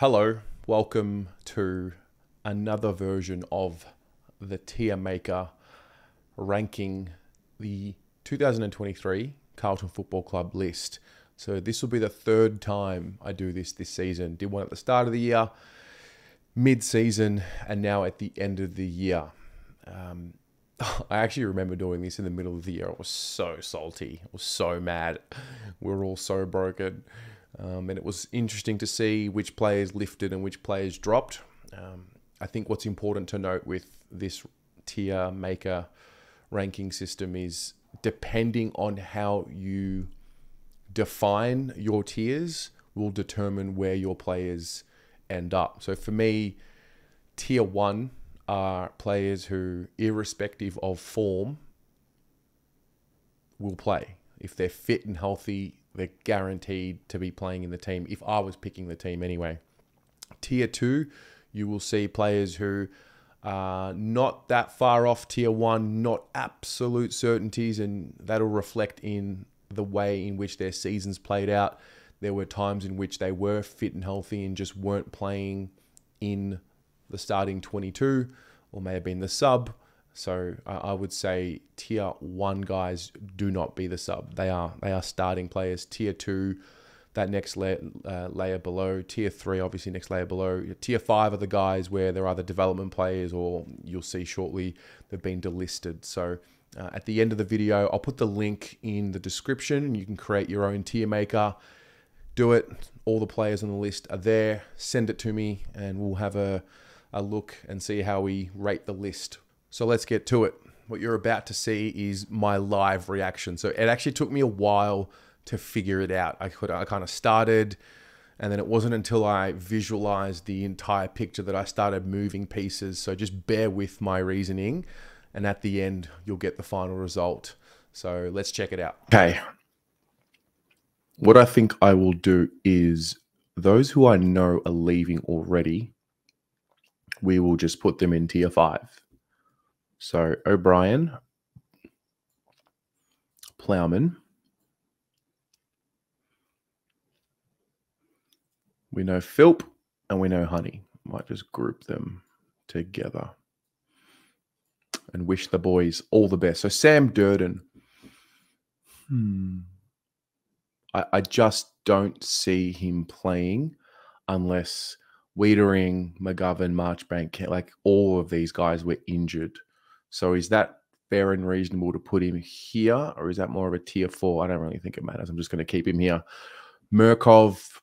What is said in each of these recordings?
Hello, welcome to another version of the Tier Maker ranking the 2023 Carlton Football Club list. So this will be the third time I do this this season. Did one at the start of the year, mid-season, and now at the end of the year. Um, I actually remember doing this in the middle of the year. I was so salty. I was so mad. We were all so broken. Um, and it was interesting to see which players lifted and which players dropped. Um, I think what's important to note with this tier maker ranking system is depending on how you define your tiers will determine where your players end up. So for me, tier one are players who, irrespective of form, will play. If they're fit and healthy, they're guaranteed to be playing in the team. If I was picking the team anyway. Tier two, you will see players who are not that far off tier one, not absolute certainties, and that'll reflect in the way in which their seasons played out. There were times in which they were fit and healthy and just weren't playing in the starting 22 or may have been the sub. So I would say tier one guys do not be the sub. They are they are starting players. Tier two, that next layer, uh, layer below. Tier three, obviously next layer below. Tier five are the guys where they're either development players or you'll see shortly they've been delisted. So uh, at the end of the video, I'll put the link in the description. You can create your own tier maker. Do it. All the players on the list are there. Send it to me, and we'll have a a look and see how we rate the list. So let's get to it. What you're about to see is my live reaction. So it actually took me a while to figure it out. I could I kind of started and then it wasn't until I visualized the entire picture that I started moving pieces. So just bear with my reasoning and at the end you'll get the final result. So let's check it out. Okay. What I think I will do is those who I know are leaving already we will just put them in tier five. So O'Brien, Plowman. We know Philp and we know Honey. Might just group them together and wish the boys all the best. So Sam Durdin. Hmm. I, I just don't see him playing unless Weitering, McGovern, Marchbank, like all of these guys were injured. So is that fair and reasonable to put him here, or is that more of a tier four? I don't really think it matters. I'm just going to keep him here. Mirkov,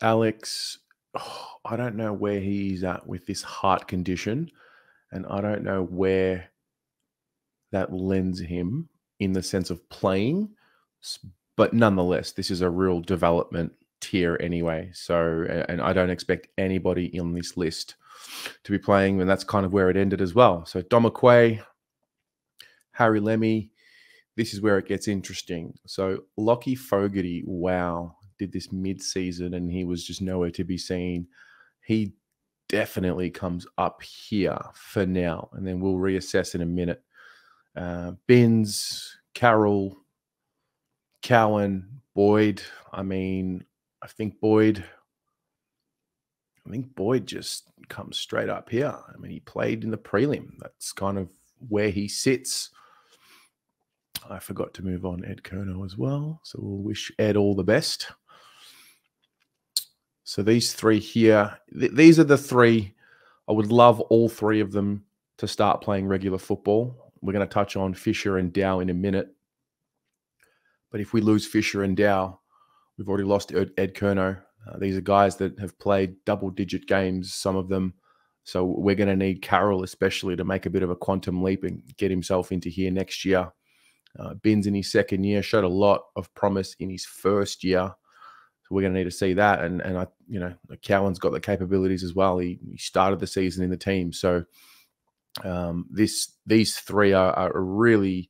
Alex, oh, I don't know where he's at with this heart condition, and I don't know where that lends him in the sense of playing. But nonetheless, this is a real development tier anyway. So, and I don't expect anybody on this list to be playing, and that's kind of where it ended as well. So, Dom McQuay, Harry Lemmey, this is where it gets interesting. So, Lockie Fogarty, wow, did this mid season and he was just nowhere to be seen. He definitely comes up here for now, and then we'll reassess in a minute. Uh, Binns, Carroll, Cowan, Boyd. I mean, I think Boyd. I think Boyd just comes straight up here. I mean, he played in the prelim. That's kind of where he sits. I forgot to move on Ed Curnow as well. So we'll wish Ed all the best. So these three here, th- these are the three. I would love all three of them to start playing regular football. We're going to touch on Fisher and Dow in a minute. But if we lose Fisher and Dow, We've already lost Ed, Ed Curnow. Uh, these are guys that have played double digit games, some of them. So we're going to need Carroll, especially, to make a bit of a quantum leap and get himself into here next year. Uh, Binns in his second year showed a lot of promise in his first year. So we're going to need to see that. And and I, you know, Cowan's got the capabilities as well. He, he started the season in the team. So um, this these three are, are really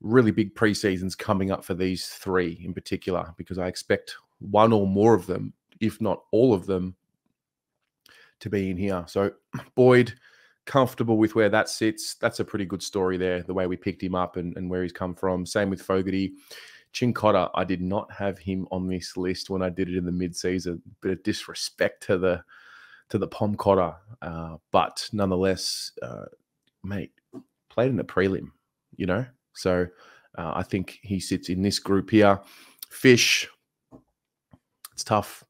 really big preseasons coming up for these three in particular because I expect one or more of them, if not all of them, to be in here. So Boyd, comfortable with where that sits. That's a pretty good story there, the way we picked him up and, and where he's come from. Same with Fogarty. Cincotta, I did not have him on this list when I did it in the mid-season. Bit of disrespect to the to the Pom Cotter, uh, but nonetheless, uh, mate, played in the prelim, you know. So uh, I think he sits in this group here. Fish, it's tough.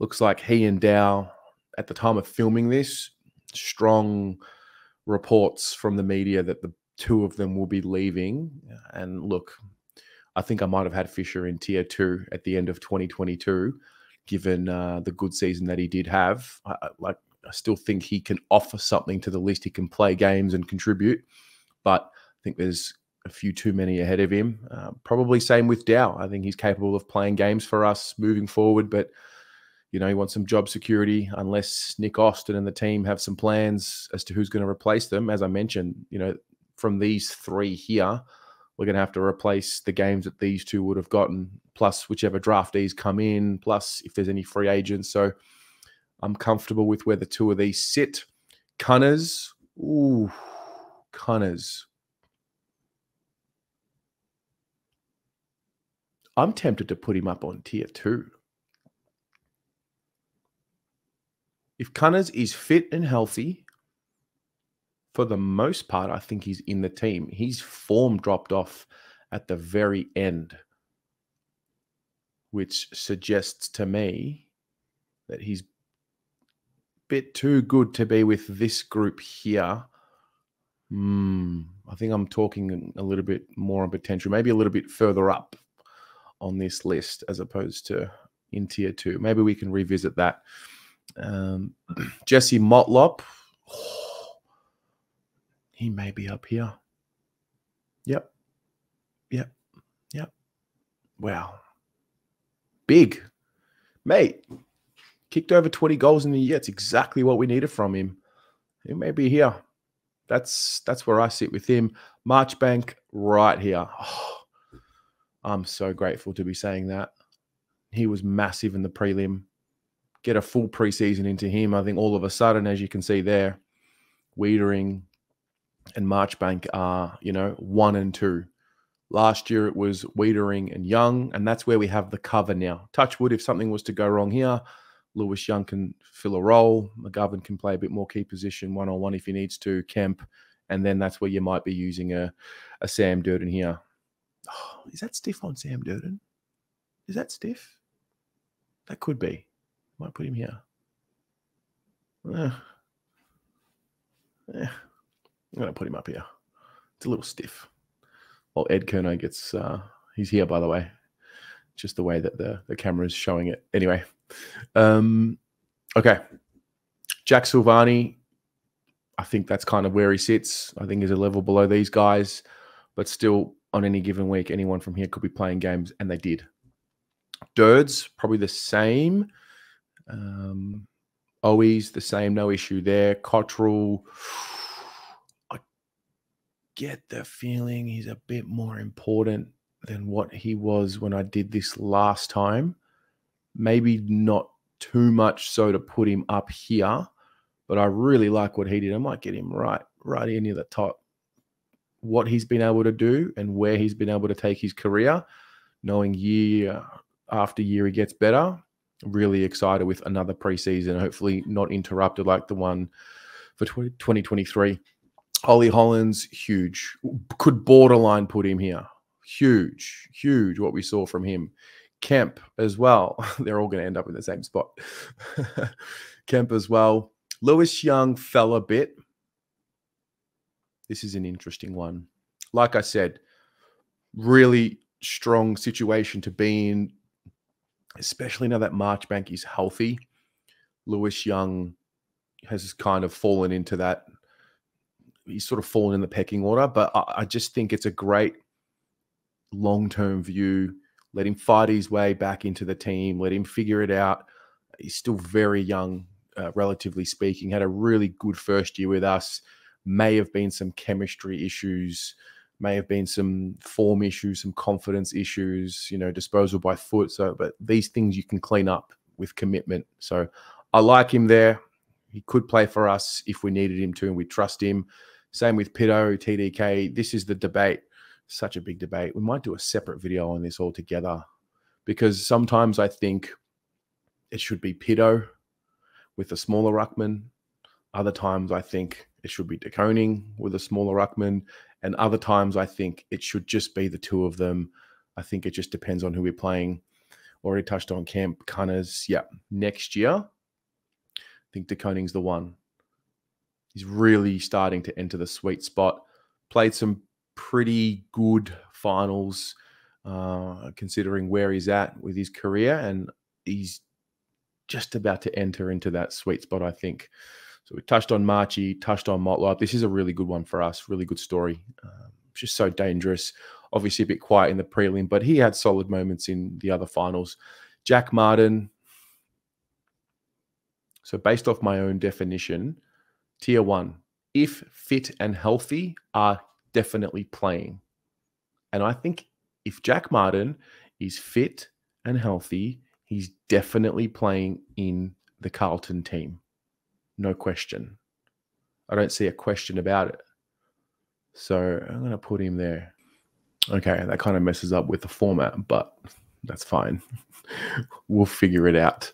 Looks like he and Dow, at the time of filming this, strong reports from the media that the two of them will be leaving. And look, I think I might have had Fisher in tier two at the end of 2022, given uh, the good season that he did have. I, like, I still think he can offer something to the list. He can play games and contribute, but I think there's a few too many ahead of him. Uh, probably same with Dow. I think he's capable of playing games for us moving forward, but you know, he wants some job security unless Nick Austin and the team have some plans as to who's going to replace them. As I mentioned, you know, from these three here, we're going to have to replace the games that these two would have gotten, plus whichever draftees come in, plus if there's any free agents. So I'm comfortable with where the two of these sit. Cunners, ooh, Cunners. I'm tempted to put him up on tier two. If Cunners is fit and healthy, for the most part, I think he's in the team. His form dropped off at the very end, which suggests to me that he's a bit too good to be with this group here. Hmm, I think I'm talking a little bit more on potential, maybe a little bit further up on this list as opposed to in tier two. Maybe we can revisit that. Um, Jesse Motlop, oh, he may be up here. Yep. Yep. Yep. Wow. Big. Mate, kicked over 20 goals in the year. It's exactly what we needed from him. He may be here. That's that's where I sit with him. Marchbank right here. Oh, I'm so grateful to be saying that. He was massive in the prelim. Get a full preseason into him. I think all of a sudden, as you can see there, Weitering and Marchbank are, you know, one and two. Last year it was Weitering and Young, and that's where we have the cover now. Touchwood, if something was to go wrong here, Lewis Young can fill a role. McGovern can play a bit more key position, one on one if he needs to. Kemp, and then that's where you might be using a, a Sam Durdin here. Oh, is that stiff on Sam Durdin? Is that stiff? That could be. Might put him here. Uh, yeah. I'm going to put him up here. It's a little stiff. Well, Ed Curnow gets, uh, he's here, by the way. Just the way that the, the camera is showing it. Anyway. Um, okay. Jack Silvagni, I think that's kind of where he sits. I think he's a level below these guys, but still on any given week, anyone from here could be playing games, and they did. Dirds, probably the same. Um, the same, no issue there. Cottrell, I get the feeling he's a bit more important than what he was when I did this last time. Maybe not too much so to put him up here, but I really like what he did. I might get him right, right in near the top what he's been able to do and where he's been able to take his career, knowing year after year he gets better. Really excited with another preseason, hopefully not interrupted like the one for 2023. Holly Hollands, huge. Could borderline put him here. Huge, huge what we saw from him. Kemp as well. They're all going to end up in the same spot. Kemp as well. Lewis Young fell a bit. This is an interesting one. Like I said, really strong situation to be in, especially now that Marchbank is healthy. Lewis Young has kind of fallen into that. He's sort of fallen in the pecking order, but I, I just think it's a great long term view. Let him fight his way back into the team. Let him figure it out. He's still very young, uh, relatively speaking. Had a really good first year with us may have been some chemistry issues, may have been some form issues, some confidence issues, you know, disposal by foot. So, but these things you can clean up with commitment. So I like him there. He could play for us if we needed him to and we trust him. Same with Pitto, TDK. This is the debate. such a big debate. We might do a separate video on this altogether because sometimes I think it should be Pitto with a smaller ruckman. Other times I think it should be De Koning with a smaller ruckman. And other times I think it should just be the two of them. I think it just depends on who we're playing. Already touched on Kemp Cunners. Yeah, next year, I think De Koning's the one. He's really starting to enter the sweet spot. Played some pretty good finals, uh, considering where he's at with his career, and he's just about to enter into that sweet spot, I think. So we touched on Marchi, touched on Motlop. This is a really good one for us. Really good story. Um, just so dangerous. Obviously a bit quiet in the prelim, but he had solid moments in the other finals. Jack Martin. So based off my own definition, tier one, if fit and healthy, are definitely playing. And I think if Jack Martin is fit and healthy, he's definitely playing in the Carlton team. No question. I don't see a question about it. So I'm going to put him there. Okay, that kind of messes up with the format, but that's fine. we'll figure it out.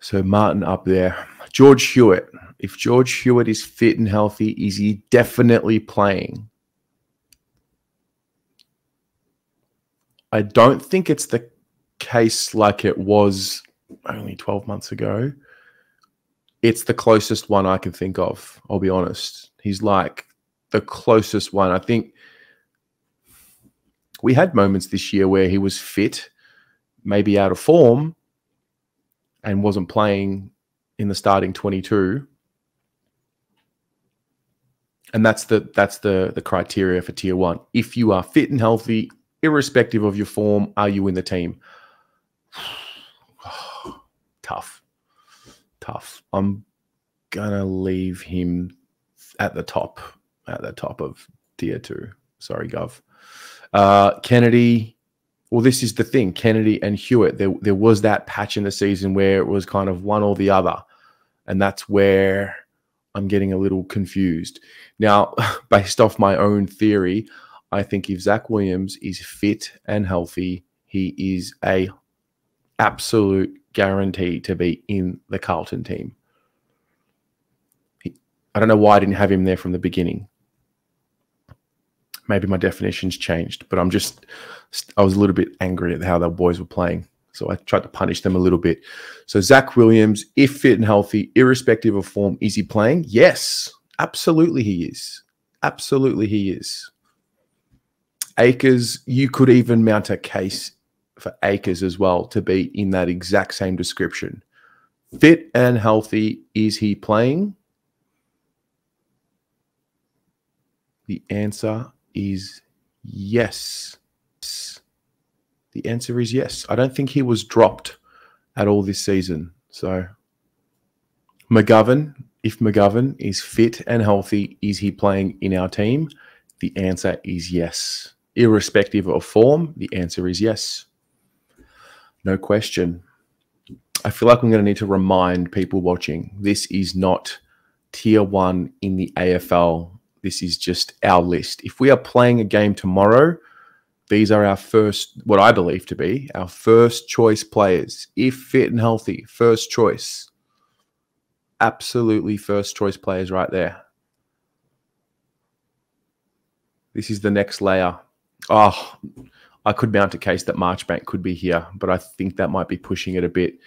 So Martin up there. George Hewitt. If George Hewitt is fit and healthy, is he definitely playing? I don't think it's the case like it was only 12 months ago. It's the closest one I can think of. I'll be honest. He's like the closest one. I think we had moments this year where he was fit, maybe out of form, and wasn't playing in the starting 22. And that's the that's the the criteria for tier 1. If you are fit and healthy, irrespective of your form, are you in the team? Tough. Tough. I'm gonna leave him at the top, at the top of tier two. Sorry, Gov. Uh, Kennedy. Well, this is the thing. Kennedy and Hewitt. There, there was that patch in the season where it was kind of one or the other, and that's where I'm getting a little confused. Now, based off my own theory, I think if Zac Williams is fit and healthy, he is a absolute guarantee to be in the Carlton team. I don't know why I didn't have him there from the beginning. Maybe my definitions changed, but I'm just, I was a little bit angry at how the boys were playing. So I tried to punish them a little bit. So Zac Williams, if fit and healthy, irrespective of form, is he playing? Yes, absolutely he is. Absolutely he is. Acres, you could even mount a case for Acres as well to be in that exact same description. Fit and healthy, is he playing? The answer is yes. The answer is yes. I don't think he was dropped at all this season. So, McGovern, if McGovern is fit and healthy, is he playing in our team? The answer is yes. Irrespective of form, the answer is yes. No question. I feel like I'm going to need to remind people watching this is not tier one in the AFL. This is just our list. If we are playing a game tomorrow, these are our first, what I believe to be our first choice players. If fit and healthy, first choice. Absolutely first choice players right there. This is the next layer. Oh, I could mount a case that Marchbank could be here, but I think that might be pushing it a bit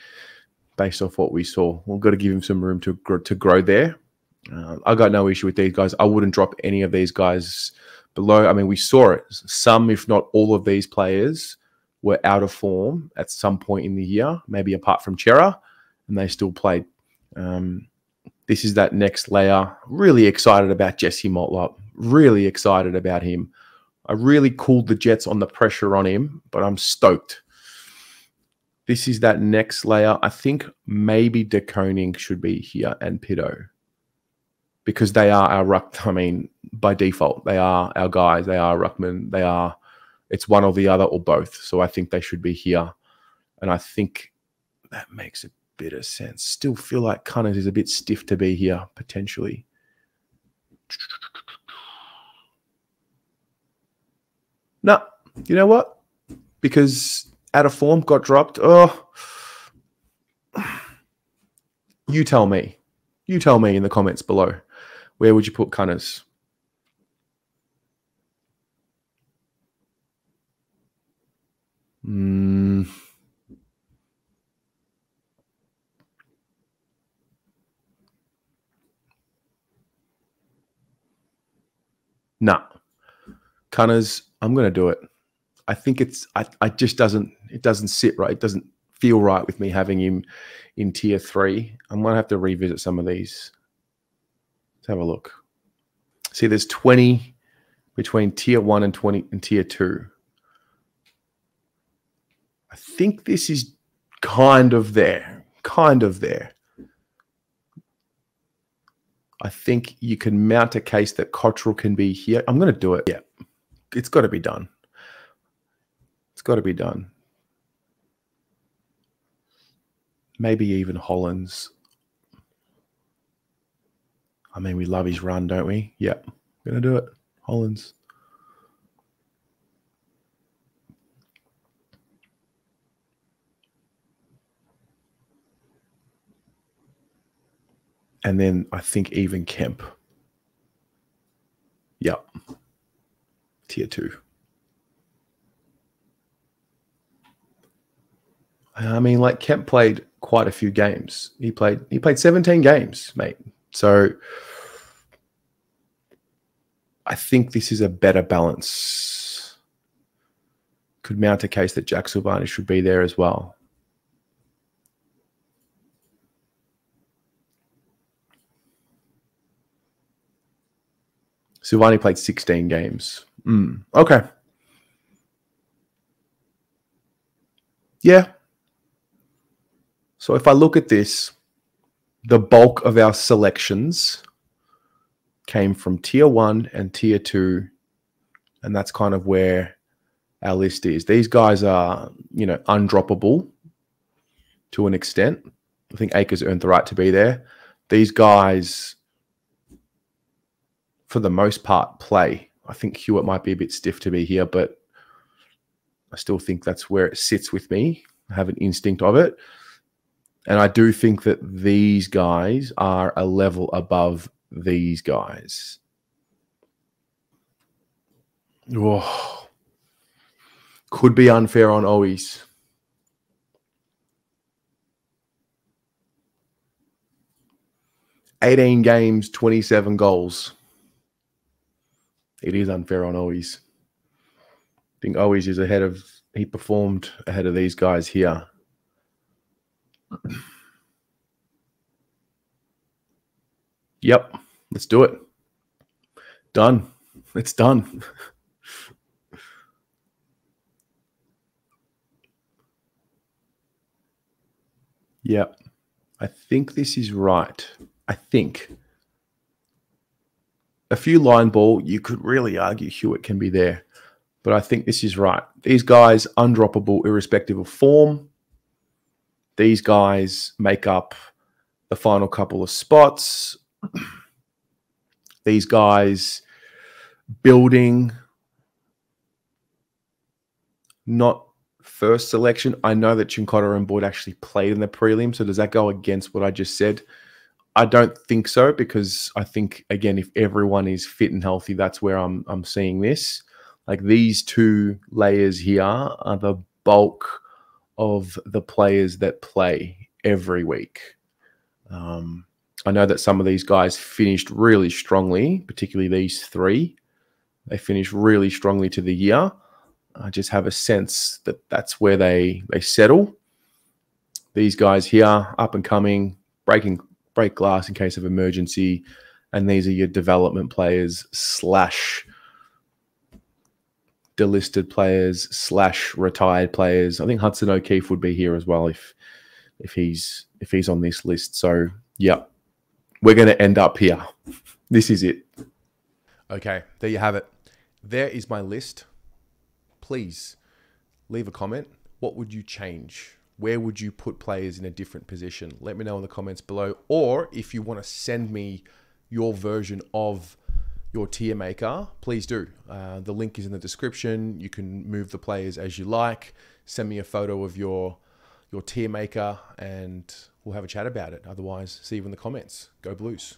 based off what we saw. We've got to give him some room to grow, to grow there. Uh, I got no issue with these guys. I wouldn't drop any of these guys below. I mean, we saw it. Some, if not all of these players were out of form at some point in the year, maybe apart from Cerra, and they still played. Um, this is that next layer. Really excited about Jesse Motlop. Really excited about him. I really cooled the Jets on the pressure on him, but I'm stoked. This is that next layer. I think maybe De Koning should be here and Pitto because they are our ruck. I mean, by default, they are our guys. They are ruckman. They are. It's one or the other or both. So I think they should be here, and I think that makes a bit of sense. Still feel like Cunners is a bit stiff to be here potentially. No, you know what? Because out of form, got dropped. Oh, you tell me. You tell me in the comments below. Where would you put Cunners? Mm. Nah. Cunners, I'm gonna do it. I think it's I, I just doesn't it doesn't sit right. It doesn't feel right with me having him in tier three. I'm gonna have to revisit some of these. Let's have a look. See, there's 20 between tier one and 20 and tier two. I think this is kind of there, kind of there. I think you can mount a case that Cottrell can be here. I'm going to do it. Yeah, it's got to be done. It's got to be done. Maybe even Hollands. I mean, we love his run, don't we? Yep, to do it. Hollands. and then I think even Kemp. Yep. Tier two. I mean, like Kemp played quite a few games. He played he played 17 games, mate. So I think this is a better balance. Could mount a case that Jack Silvagni should be there as well. Silvagni played 16 games. Mm, okay. Yeah. So if I look at this, the bulk of our selections came from tier one and tier two. And that's kind of where our list is. These guys are, you know, undroppable to an extent. I think Acres earned the right to be there. These guys for the most part, play. I think Hewitt might be a bit stiff to be here, but I still think that's where it sits with me. I have an instinct of it. And I do think that these guys are a level above these guys. Oh, could be unfair on Owies. Eighteen games, twenty-seven goals it is unfair on Owies. I think Owies is ahead of he performed ahead of these guys here. Yep, let's do it. Done. It's done. yep. I think this is right. I think a few line ball, you could really argue Hewitt can be there. But I think this is right. These guys, undroppable, irrespective of form. These guys make up the final couple of spots. These guys building, not first selection. I know that Cincotta and Boyd actually played in the prelim. So does that go against what I just said? I don't think so because I think again, if everyone is fit and healthy, that's where I'm I'm seeing this. Like these two layers here are the bulk of the players that play every week. Um, I know that some of these guys finished really strongly, particularly these three. They finished really strongly to the year. I just have a sense that that's where they they settle. These guys here, up and coming, breaking break glass in case of emergency. And these are your development players slash delisted players slash retired players. I think Hudson O'Keeffe would be here as well if if he's if he's on this list. So yeah, we're going to end up here. This is it. Okay, there you have it. There is my list. Please leave a comment. What would you change? Where would you put players in a different position? Let me know in the comments below. Or if you want to send me your version of your tier maker, please do. Uh, the link is in the description. You can move the players as you like. Send me a photo of your your tier maker, and we'll have a chat about it. Otherwise, see you in the comments. Go Blues.